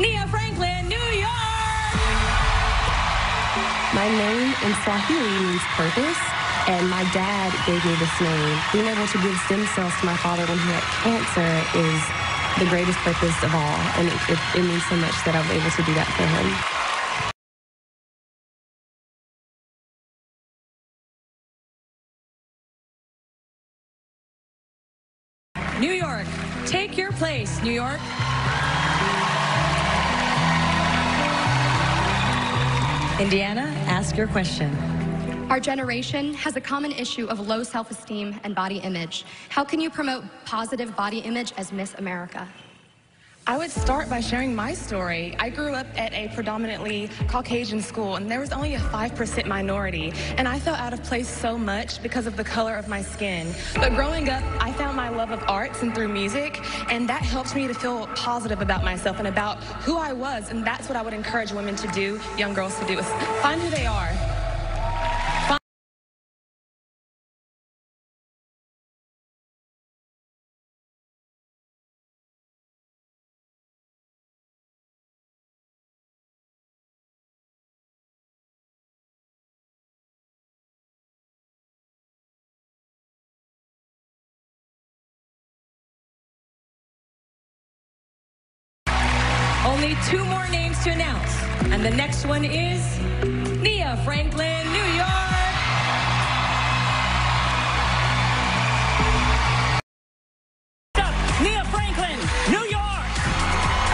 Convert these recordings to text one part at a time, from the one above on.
Nia Franklin, New York! My name in Swahili means purpose. And my dad gave me this name. Being able to give stem cells to my father when he had cancer is the greatest purpose of all. And it, it, it means so much that I was able to do that for him. New York, take your place, New York. Indiana, ask your question. Our generation has a common issue of low self esteem and body image. How can you promote positive body image as Miss America? I would start by sharing my story. I grew up at a predominantly Caucasian school, and there was only a 5% minority. And I felt out of place so much because of the color of my skin. But growing up, I found my love of arts and through music, and that helped me to feel positive about myself and about who I was. And that's what I would encourage women to do, young girls to do, is find who they are. Only two more names to announce. And the next one is Nia Franklin, New York. Nia Franklin, New York.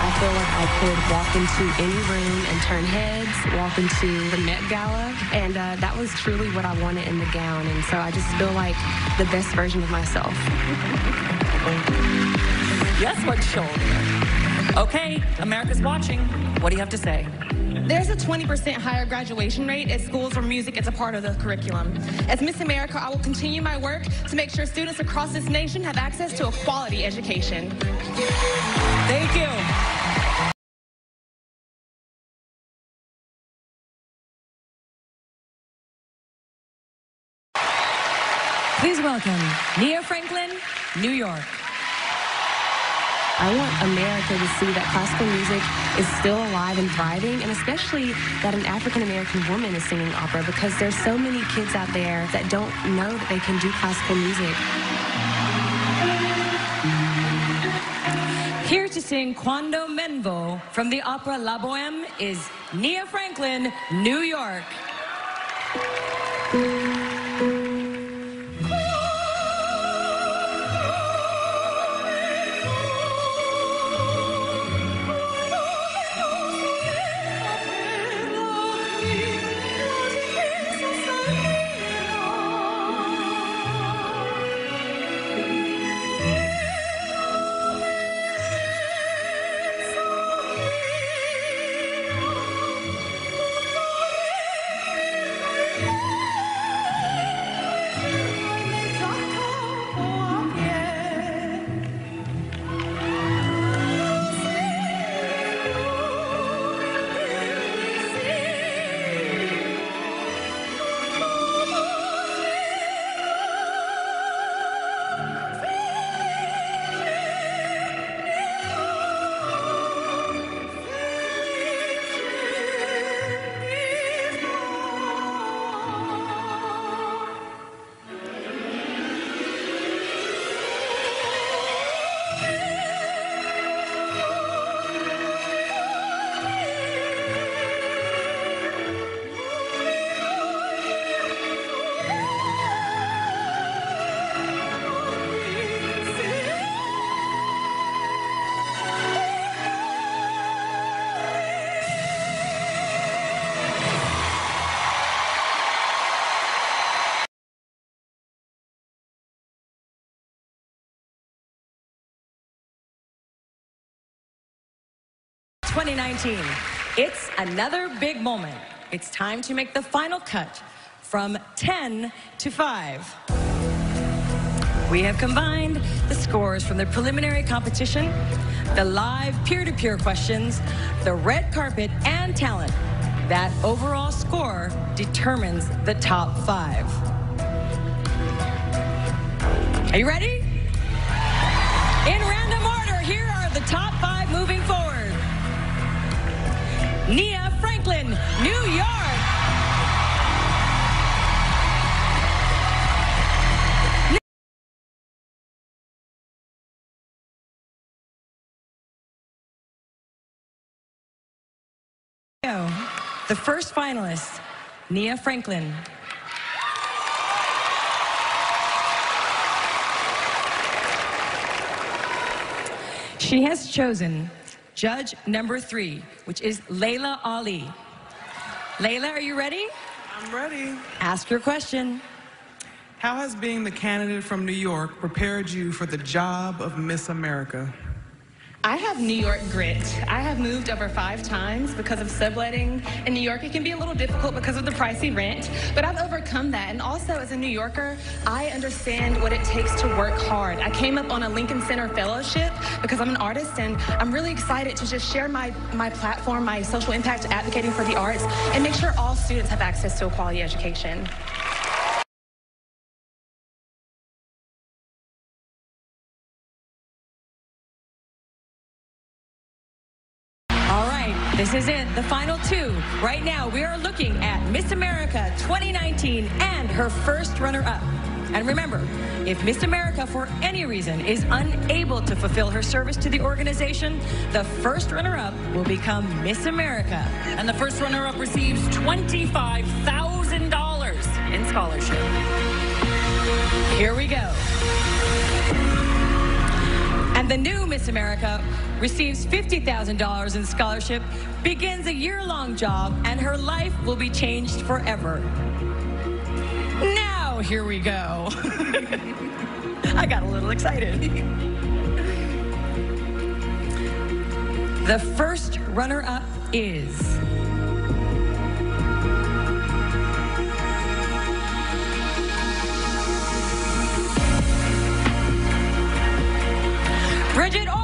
I feel like I could walk into any room and turn heads, walk into the Met Gala, and uh, that was truly what I wanted in the gown. And so I just feel like the best version of myself. Yes, what shoulder? Okay, America's watching. What do you have to say? There's a 20% higher graduation rate at schools where music is a part of the curriculum. As Miss America, I will continue my work to make sure students across this nation have access to a quality education. Thank you. Please welcome Nia Franklin, New York. I want America to see that classical music is still alive and thriving, and especially that an African American woman is singing opera because there's so many kids out there that don't know that they can do classical music. Here to sing Quando m'en vo from the opera La Boheme is Nia Franklin, New York. Twenty nineteen. It's another big moment. It's time to make the final cut from 10 to 5. We have combined the scores from the preliminary competition, the live peer-to-peer questions, the red carpet, and talent. That overall score determines the top five. Are you ready? In random order, here are the top five. Nia Franklin, New York. The first finalist, Nia Franklin. She has chosen judge number three, which is Laila Ali. Laila, are you ready? I'm ready. Ask your question. How has being the candidate from New York prepared you for the job of Miss America? I have New York grit. I have moved over five times because of subletting. In New York, it can be a little difficult because of the pricey rent, but I've overcome that. And also, as a New Yorker, I understand what it takes to work hard. I came up on a Lincoln Center Fellowship because I'm an artist, and I'm really excited to just share my, my platform, my social impact advocating for the arts, and make sure all students have access to a quality education. This is it, the final two. Right now, we are looking at Miss America 2019 and her first runner-up. And remember, if Miss America, for any reason, is unable to fulfill her service to the organization, the first runner-up will become Miss America. And the first runner-up receives $25,000 in scholarship. Here we go. And the new Miss America receives $50,000 in scholarship, begins a year-long job, and her life will be changed forever. Now, here we go. I got a little excited. the first runner-up is... Bridget